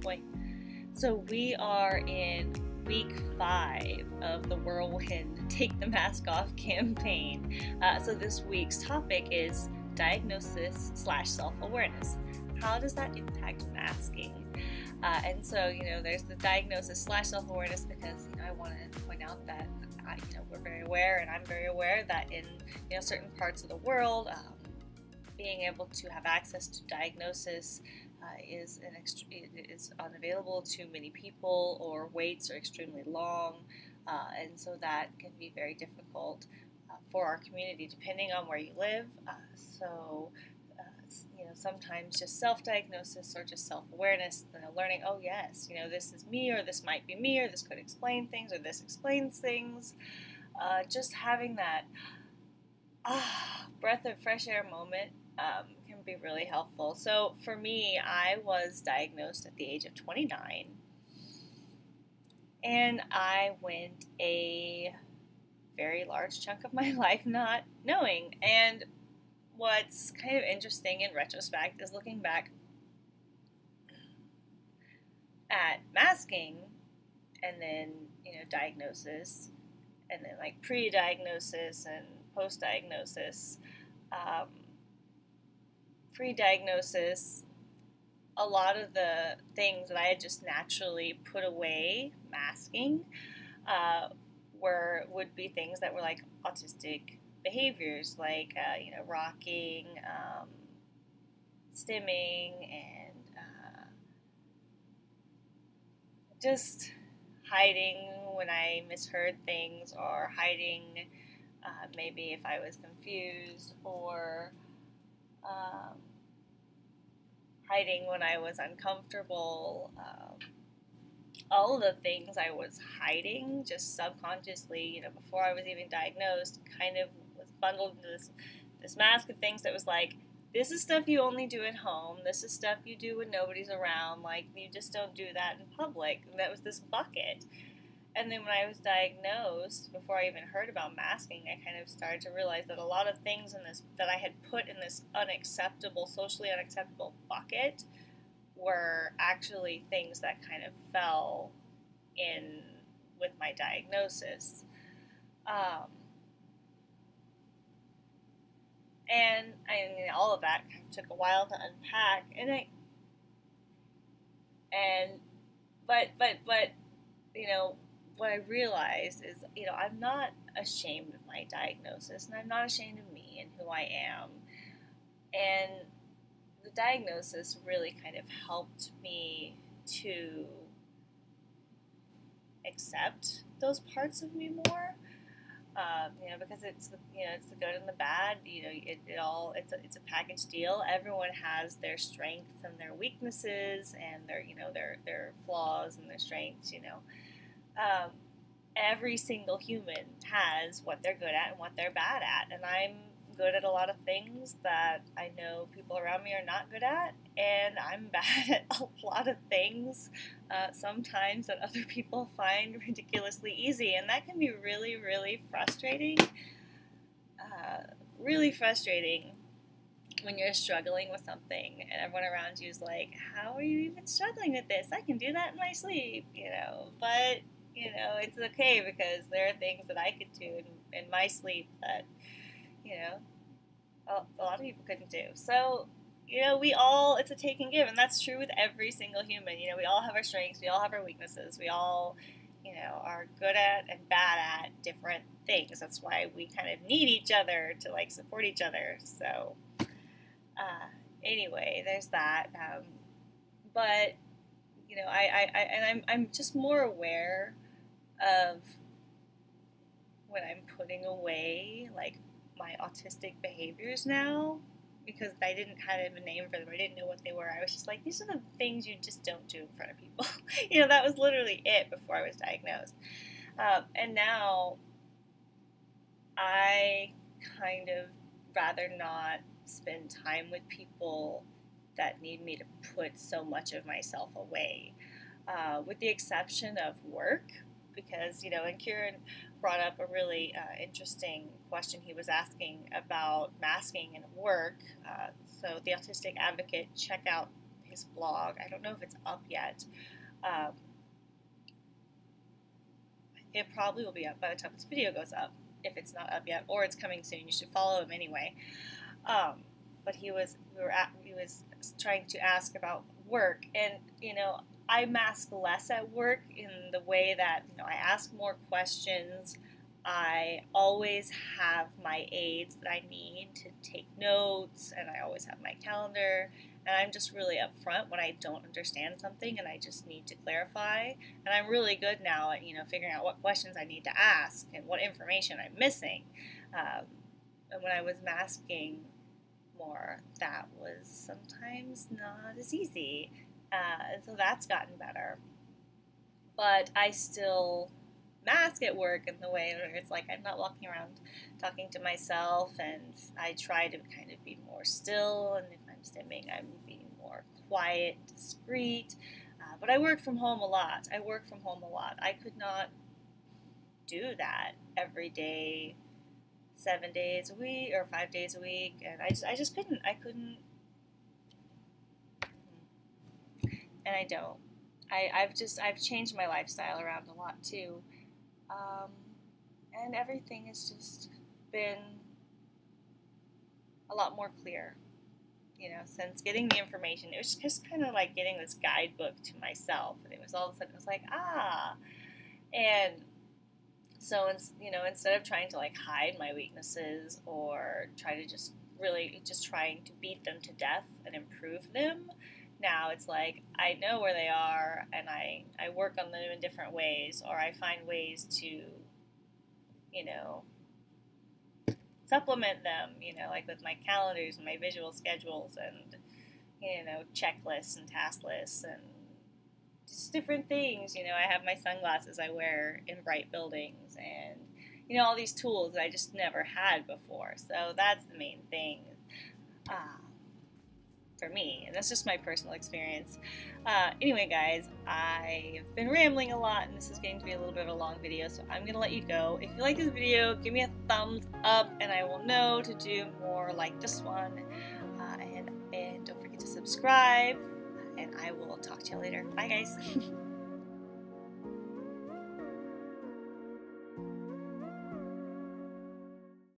boy. So we are in week five of the Whirlwind Take the Mask Off campaign. Uh, so this week's topic is diagnosis slash self awareness. How does that impact masking? Uh, and so, you know, there's the diagnosis slash self awareness because you know I want to point out that I, you know we're very aware, and I'm very aware that in you know certain parts of the world, um, being able to have access to diagnosis is an is unavailable to many people, or waits are extremely long, uh, and so that can be very difficult uh, for our community, depending on where you live. Uh, so, uh, you know, sometimes just self-diagnosis or just self-awareness, you know, learning, oh yes, you know, this is me, or this might be me, or this could explain things, or this explains things. Uh, just having that ah, breath of fresh air moment um, can be really helpful. So for me, I was diagnosed at the age of 29, and I went a very large chunk of my life not knowing. And what's kind of interesting in retrospect is looking back at masking and then, you know, diagnosis and then like pre diagnosis and post diagnosis. Um, pre diagnosis, a lot of the things that I had just naturally put away masking uh, were would be things that were like autistic behaviors, like uh, you know rocking, um, stimming, and uh, just hiding when I misheard things, or hiding uh, maybe if I was confused, or um, hiding when I was uncomfortable. Um, all the things I was hiding just subconsciously, you know, before I was even diagnosed, kind of was bundled into this this mask of things that was like, this is stuff you only do at home. This is stuff you do when nobody's around. Like you just don't do that in public. And that was this bucket. And then when I was diagnosed, before I even heard about masking, I kind of started to realize that a lot of things in this that I had put in this unacceptable, socially unacceptable bucket were actually things that kind of fell in with my diagnosis. Um, and I mean, all of that took a while to unpack, and I, and, but, but, but, you know, what I realized is, you know, I'm not ashamed of my diagnosis, and I'm not ashamed of me and who I am. And the diagnosis really kind of helped me to accept those parts of me more. Um, you know, because it's you know it's the good and the bad. You know, it, it all it's a, it's a package deal. Everyone has their strengths and their weaknesses, and their you know their their flaws and their strengths. You know, um, every single human has what they're good at and what they're bad at, and I'm good at a lot of things that I know people around me are not good at, and I'm bad at a lot of things uh, sometimes that other people find ridiculously easy, and that can be really, really frustrating. Uh, really frustrating when you're struggling with something and everyone around you is like, How are you even struggling with this? I can do that in my sleep, you know. But, you know, it's okay because there are things that I could do in, in my sleep that you know, a, lot of people couldn't do. So, you know, we all, it's a take and give, and that's true with every single human. You know, we all have our strengths, we all have our weaknesses, we all, you know, are good at and bad at different things. That's why we kind of need each other to like support each other. So, uh, anyway, there's that. Um, but, you know, I, I, I, and I'm, I'm just more aware of when I'm putting away like my autistic behaviors now because I didn't have a name for them. I didn't know what they were. I was just like, these are the things you just don't do in front of people. you know, that was literally it before I was diagnosed. Um, and now I kind of rather not spend time with people that need me to put so much of myself away, uh, with the exception of work, because, you know, and Kieran brought up a really uh, interesting question he was asking about masking and work. Uh, so, the Autistic Advocate, check out his blog. I don't know if it's up yet. Um, it probably will be up by the time this video goes up, if it's not up yet, or it's coming soon. You should follow him anyway. Um, but he was we were at, he was trying to ask about work, and you know I mask less at work in the way that you know I ask more questions. I always have my aids that I need to take notes, and I always have my calendar. And I'm just really upfront when I don't understand something and I just need to clarify. And I'm really good now at you know figuring out what questions I need to ask and what information I'm missing. Um, and when I was masking more, that was sometimes not as easy. Uh, and so that's gotten better. But I still mask at work in the way where it's like I'm not walking around talking to myself, and I try to kind of be more still. And if I'm stimming, I'm being more quiet, discreet. Uh, but I work from home a lot. I work from home a lot. I could not do that every day, seven days a week or five days a week, and I just I just couldn't. I couldn't, and I don't. I, I've just I've changed my lifestyle around a lot too. Um, and everything has just been a lot more clear, you know, since getting the information. It was just kind of like getting this guidebook to myself, and it was all of a sudden, it was like, ah. And so, you know, instead of trying to like hide my weaknesses or try to just really just trying to beat them to death and improve them, now it's like I know where they are and I, I work on them in different ways or I find ways to, you know, supplement them, you know, like with my calendars and my visual schedules and, you know, checklists and task lists and just different things. You know, I have my sunglasses I wear in bright buildings and, you know, all these tools that I just never had before. So that's the main thing. Uh, for me, and that's just my personal experience. Uh, anyway, guys, I've been rambling a lot, and this is getting to be a little bit of a long video, so I'm gonna let you go. If you like this video, give me a thumbs up, and I will know to do more like this one. Uh, and, and don't forget to subscribe, and I will talk to you later. Bye, guys.